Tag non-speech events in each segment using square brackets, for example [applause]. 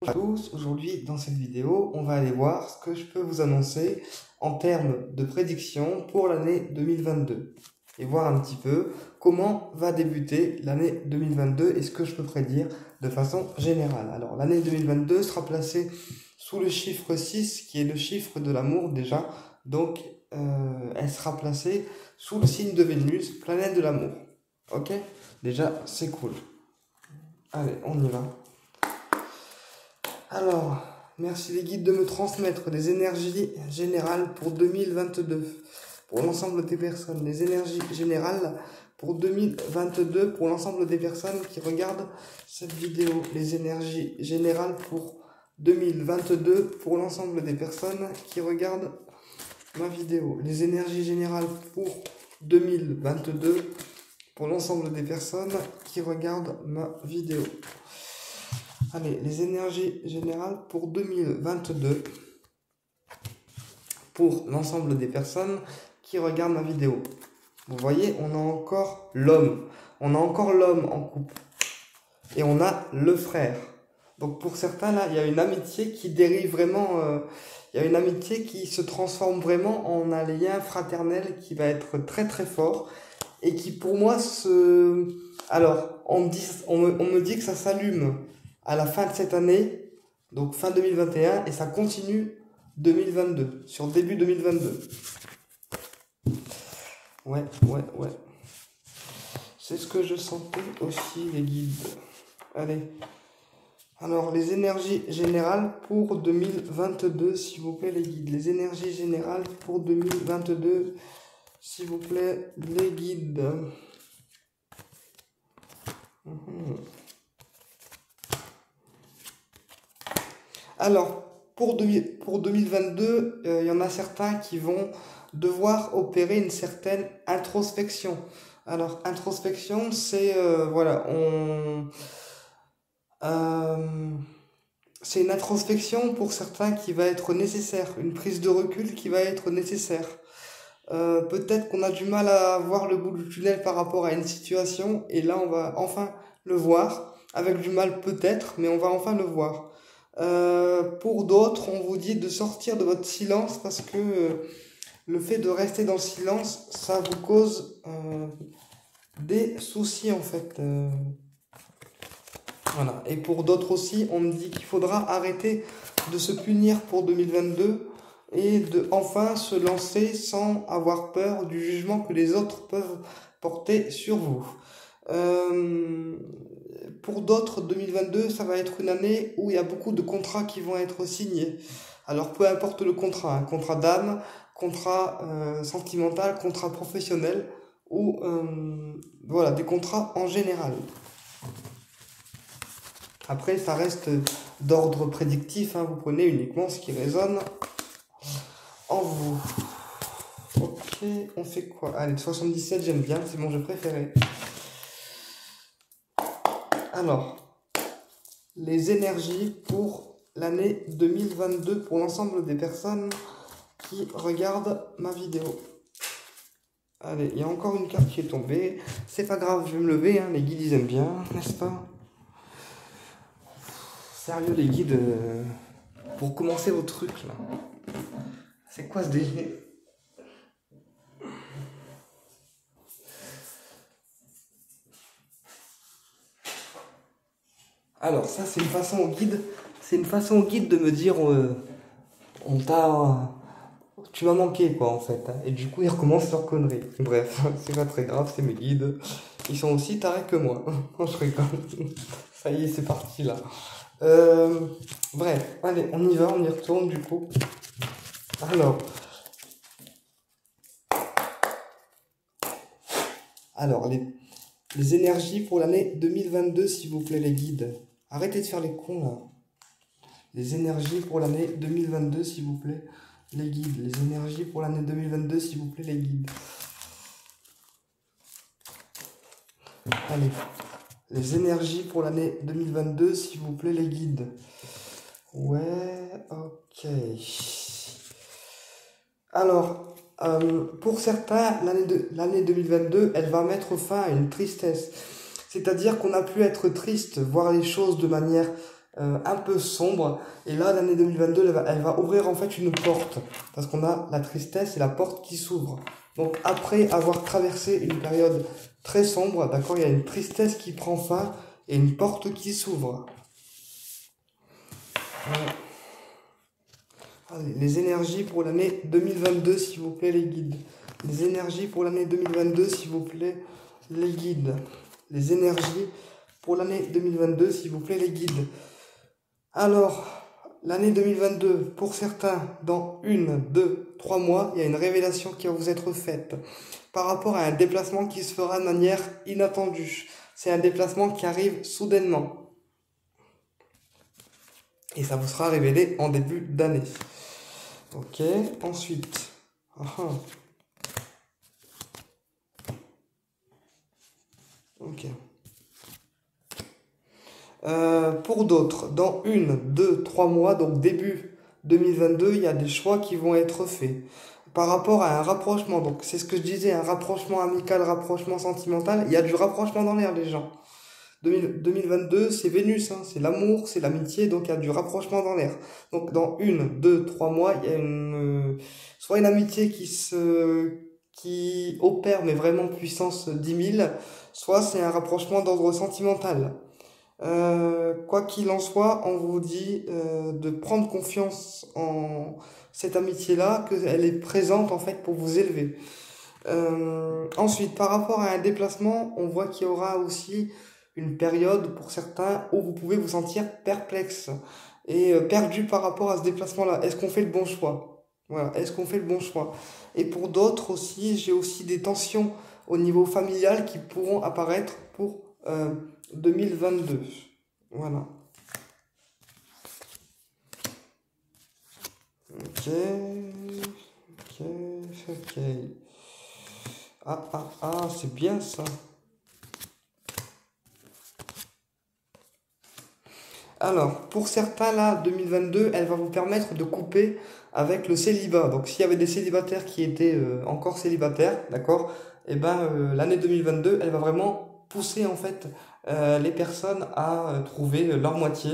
Bonjour à tous, aujourd'hui dans cette vidéo, on va aller voir ce que je peux vous annoncer en termes de prédiction pour l'année 2022 et voir un petit peu comment va débuter l'année 2022 et ce que je peux prédire de façon générale. Alors l'année 2022 sera placée sous le chiffre 6 qui est le chiffre de l'amour déjà, donc euh, elle sera placée sous le signe de Vénus, planète de l'amour. Ok? Déjà c'est cool. Allez, on y va. Alors, merci les guides de me transmettre les énergies générales pour 2022 pour l'ensemble des personnes. Les énergies générales pour 2022 pour l'ensemble des personnes qui regardent cette vidéo. Les énergies générales pour 2022 pour l'ensemble des personnes qui regardent ma vidéo. Les énergies générales pour 2022 pour l'ensemble des personnes qui regardent ma vidéo. Allez, les énergies générales pour 2022 pour l'ensemble des personnes qui regardent ma vidéo. Vous voyez, on a encore l'homme. On a encore l'homme en couple. Et on a le frère. Donc pour certains, là, il y a une amitié qui dérive vraiment... Euh, il y a une amitié qui se transforme vraiment en un lien fraternel qui va être très très fort et qui pour moi se... Alors, on dit, on me dit que ça s'allume à la fin de cette année, donc fin 2021, et ça continue 2022, sur début 2022. Ouais, ouais, ouais. C'est ce que je sentais aussi, les guides. Allez. Alors, les énergies générales pour 2022, s'il vous plaît, les guides. Les énergies générales pour 2022, s'il vous plaît, les guides. Mhm. Alors, pour, pour 2022, il y en a certains qui vont devoir opérer une certaine introspection. Alors, introspection, c'est, euh, voilà. Euh, c'est une introspection pour certains qui va être nécessaire, une prise de recul qui va être nécessaire. Euh, peut-être qu'on a du mal à voir le bout du tunnel par rapport à une situation, et là on va enfin le voir, avec du mal peut-être, mais on va enfin le voir. Euh, pour d'autres, on vous dit de sortir de votre silence parce que euh, le fait de rester dans le silence, ça vous cause euh, des soucis en fait. Voilà. Et pour d'autres aussi, on me dit qu'il faudra arrêter de se punir pour 2022 et de enfin se lancer sans avoir peur du jugement que les autres peuvent porter sur vous. Pour d'autres, 2022, ça va être une année où il y a beaucoup de contrats qui vont être signés. Alors peu importe le contrat, un contrat d'âme, contrat euh, sentimental, contrat professionnel, ou euh, voilà, des contrats en général. Après, ça reste d'ordre prédictif, hein, vous prenez uniquement ce qui résonne en vous. Ok, on fait quoi? Allez, 77, j'aime bien, c'est mon jeu préféré. Alors, les énergies pour l'année 2022 pour l'ensemble des personnes qui regardent ma vidéo. Allez, il y a encore une carte qui est tombée. C'est pas grave, je vais me lever, hein, les guides ils aiment bien, n'est-ce pas? Sérieux les guides, euh, pour commencer vos trucs là. C'est quoi ce délire? Alors ça c'est une façon au guide, c'est une façon au guide de me dire euh, on t'a tu m'as manqué quoi en fait et du coup ils recommencent leur connerie. Bref, [laughs] c'est pas très grave, c'est mes guides. Ils sont aussi tarés que moi. [laughs] je rigole. [laughs] Ça y est, c'est parti là. Euh, bref, allez, on y va, on y retourne du coup. Alors. Alors, les, les énergies pour l'année 2022, s'il vous plaît, les guides. Arrêtez de faire les cons là. Les énergies pour l'année 2022, s'il vous plaît, les guides. Les énergies pour l'année 2022, s'il vous plaît, les guides. Allez. Les énergies pour l'année 2022, s'il vous plaît, les guides. Ouais, ok. Alors, euh, pour certains, l'année de- l'année 2022, elle va mettre fin à une tristesse. C'est-à-dire qu'on a pu être triste, voir les choses de manière euh, un peu sombre. Et là, l'année 2022, elle va, elle va ouvrir en fait une porte. Parce qu'on a la tristesse et la porte qui s'ouvre. Donc après avoir traversé une période très sombre, d'accord, il y a une tristesse qui prend fin et une porte qui s'ouvre. Les énergies pour l'année 2022, s'il vous plaît, les guides. Les énergies pour l'année 2022, s'il vous plaît, les guides. Les énergies pour l'année 2022, s'il vous plaît, les guides. Alors, l'année 2022, pour certains, dans une, deux, trois mois, il y a une révélation qui va vous être faite par rapport à un déplacement qui se fera de manière inattendue. C'est un déplacement qui arrive soudainement. Et ça vous sera révélé en début d'année. Ok, ensuite. [laughs] Ok. Euh, pour d'autres, dans une, deux, trois mois, donc début 2022, il y a des choix qui vont être faits par rapport à un rapprochement. Donc c'est ce que je disais, un rapprochement amical, rapprochement sentimental. Il y a du rapprochement dans l'air, les gens. 2022, c'est Vénus, hein, c'est l'amour, c'est l'amitié, donc il y a du rapprochement dans l'air. Donc dans une, deux, trois mois, il y a une, euh, soit une amitié qui se, qui opère, mais vraiment puissance 10 000, soit c'est un rapprochement d'ordre sentimental. Euh, quoi qu'il en soit, on vous dit euh, de prendre confiance en cette amitié-là, qu'elle est présente en fait pour vous élever. ensuite, par rapport à un déplacement, on voit qu'il y aura aussi une période pour certains où vous pouvez vous sentir perplexe et euh, perdu par rapport à ce déplacement-là. Est-ce qu'on fait le bon choix? Voilà, est-ce qu'on fait le bon choix? Et pour d'autres aussi, j'ai aussi des tensions au niveau familial qui pourront apparaître pour 2022. Euh, voilà. Ok, ok, ok. Ah, ah, ah, c'est bien ça. Alors, pour certains, là, 2022, elle va vous permettre de couper avec le célibat. Donc, s'il y avait des célibataires qui étaient euh, encore célibataires, d'accord, et eh ben euh, l'année 2022, elle va vraiment pousser en fait euh, les personnes à trouver leur moitié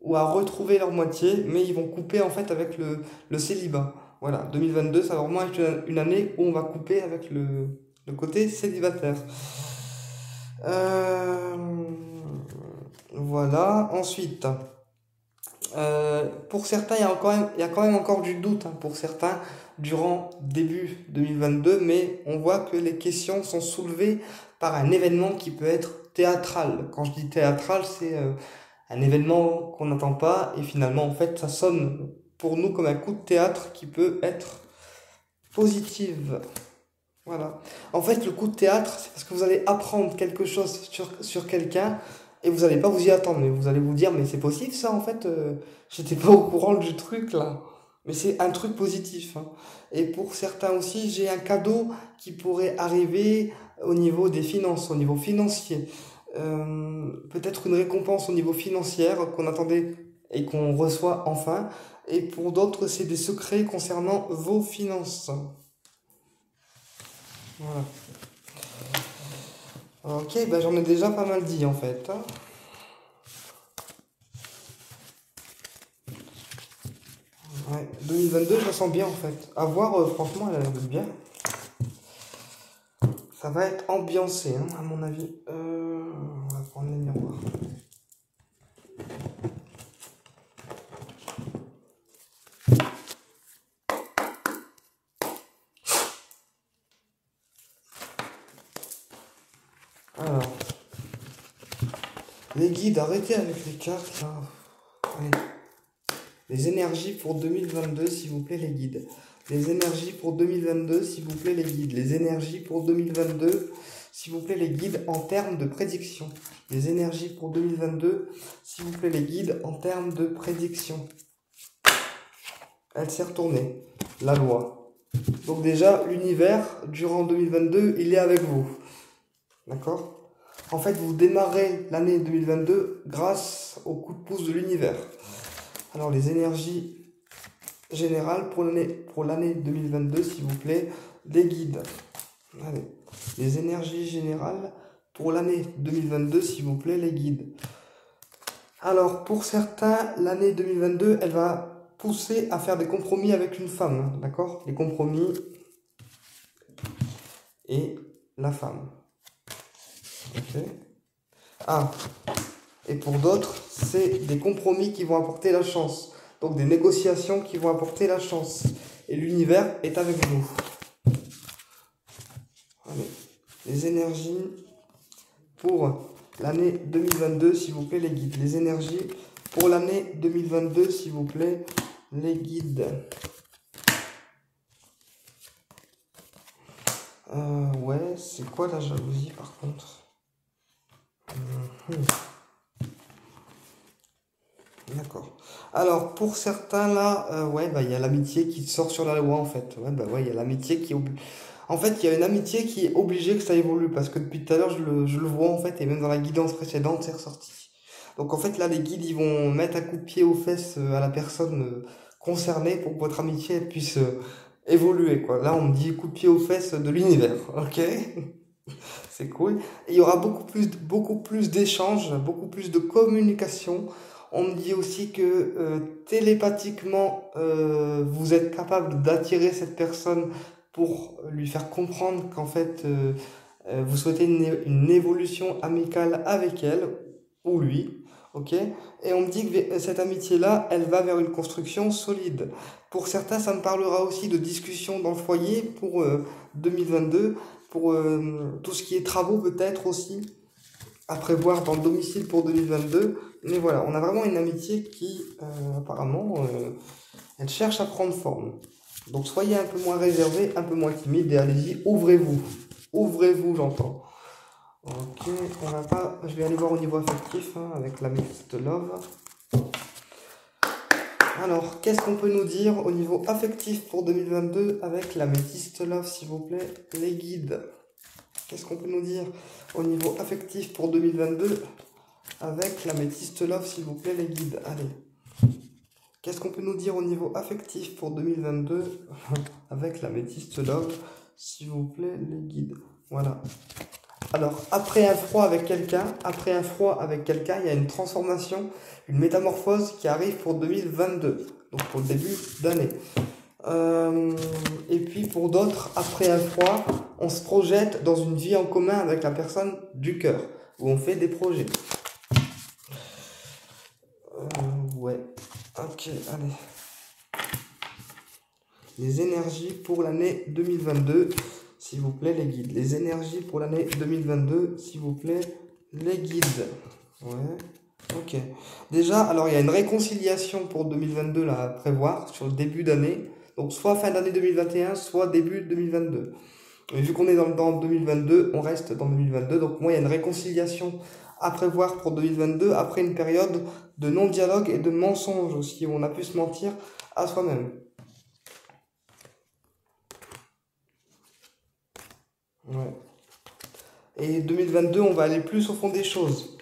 ou à retrouver leur moitié, mais ils vont couper en fait avec le, célibat. Voilà, 2022, ça va vraiment être une année où on va couper avec le, le côté célibataire. Voilà. Ensuite, euh, pour certains, il y, a quand même, encore du doute hein, pour certains durant début 2022, mais on voit que les questions sont soulevées par un événement qui peut être théâtral. Quand je dis théâtral, c'est euh, un événement qu'on n'entend pas et finalement, en fait, ça sonne pour nous comme un coup de théâtre qui peut être positif. Voilà. En fait, le coup de théâtre, c'est parce que vous allez apprendre quelque chose sur quelqu'un et vous n'allez pas vous y attendre, mais vous allez vous dire, mais c'est possible ça en fait, euh, j'étais pas au courant du truc là. Mais c'est un truc positif. Hein. Et pour certains aussi, j'ai un cadeau qui pourrait arriver au niveau des finances, au niveau financier. Euh, peut-être une récompense au niveau financier qu'on attendait et qu'on reçoit enfin. Et pour d'autres, c'est des secrets concernant vos finances. Voilà. Ok, bah j'en ai déjà pas mal dit en fait. Ouais, 2022, je la sens bien en fait. À voir, euh, franchement, elle a l'air de bien. Ça va être ambiancé, hein, à mon avis. Euh, on va prendre les miroirs. Les guides, arrêtez avec les cartes. Les énergies pour 2022, s'il vous plaît, les guides. Les énergies pour 2022, s'il vous plaît, les guides. Les énergies pour 2022, s'il vous plaît, les guides en termes de prédiction. Les énergies pour 2022, s'il vous plaît, les guides en termes de prédiction. Elle s'est retournée. La loi. Donc déjà, l'univers, durant 2022, il est avec vous. D'accord? En fait, vous démarrez l'année 2022 grâce au coup de pouce de l'univers. Alors, les énergies générales pour l'année, pour l'année 2022, s'il vous plaît, des guides. Allez. Les énergies générales pour l'année 2022, s'il vous plaît, les guides. Alors, pour certains, l'année 2022, elle va pousser à faire des compromis avec une femme, hein, d'accord? Les compromis et la femme. Ah, et pour d'autres, c'est des compromis qui vont apporter la chance. Donc des négociations qui vont apporter la chance. Et l'univers est avec vous. Allez. Les énergies pour l'année 2022, s'il vous plaît, les guides. Les énergies pour l'année 2022, s'il vous plaît, les guides. Euh, ouais, c'est quoi la jalousie par contre? D'accord. Alors, pour certains, là, euh, ouais, bah, il y a l'amitié qui sort sur la loi, en fait. Ouais, bah, ouais, il y a l'amitié qui... En fait, il y a une amitié qui est obligée que ça évolue, parce que depuis tout à l'heure, je le, je le vois, en fait, et même dans la guidance précédente, c'est ressorti. Donc, en fait, là, les guides, ils vont mettre un coup de pied aux fesses euh, à la personne euh, concernée pour que votre amitié puisse évoluer, quoi. Là, on me dit coup de pied aux fesses de l'univers, ok? C'est cool. Il y aura beaucoup plus, beaucoup plus d'échanges, beaucoup plus de communication, on me dit aussi que euh, télépathiquement, euh, vous êtes capable d'attirer cette personne pour lui faire comprendre qu'en fait, euh, vous souhaitez une, évolution amicale avec elle ou lui. ok? Et on me dit que cette amitié-là, elle va vers une construction solide. Pour certains, ça me parlera aussi de discussion dans le foyer pour 2022, pour tout ce qui est travaux peut-être aussi à prévoir dans le domicile pour 2022. Mais voilà, on a vraiment une amitié qui, euh, apparemment, euh, elle cherche à prendre forme. Donc soyez un peu moins réservé, un peu moins timide et allez-y, ouvrez-vous. Ouvrez-vous, j'entends. Ok, on va pas. Je vais aller voir au niveau affectif hein, avec la de Love. Alors, qu'est-ce qu'on peut nous dire au niveau affectif pour 2022 avec la métiste Love, s'il vous plaît, les guides? Qu'est-ce qu'on peut nous dire au niveau affectif pour 2022 avec la métiste love, s'il vous plaît, les guides? Allez. Qu'est-ce qu'on peut nous dire au niveau affectif pour 2022 [laughs] avec la métiste love, s'il vous plaît, les guides? Voilà. Alors, après un froid avec quelqu'un, après un froid avec quelqu'un, il y a une transformation, une métamorphose qui arrive pour 2022, donc pour le début d'année. Euh, et puis pour d'autres, après un froid, on se projette dans une vie en commun avec la personne du cœur, où on fait des projets. Euh, ouais. Ok, allez. Les énergies pour l'année 2022, s'il vous plaît, les guides. Les énergies pour l'année 2022, s'il vous plaît, les guides. Ouais. Ok. Déjà, alors il y a une réconciliation pour 2022 là, à prévoir sur le début d'année. Donc soit fin d'année 2021, soit début 2022. Et vu qu'on est dans, dans 2022, on reste dans 2022. Donc moi, il y a une réconciliation à prévoir pour 2022 après une période de non-dialogue et de mensonge aussi, où on a pu se mentir à soi-même. Ouais. Et 2022, on va aller plus au fond des choses,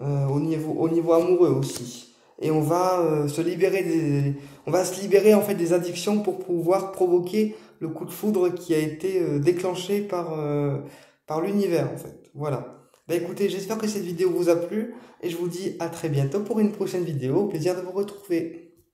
euh, au, niveau, au niveau amoureux aussi et on va euh, se libérer des, on va se libérer en fait des addictions pour pouvoir provoquer le coup de foudre qui a été euh, déclenché par euh, par l'univers en fait. Voilà. Bah écoutez, j'espère que cette vidéo vous a plu et je vous dis à très bientôt pour une prochaine vidéo. Au plaisir de vous retrouver.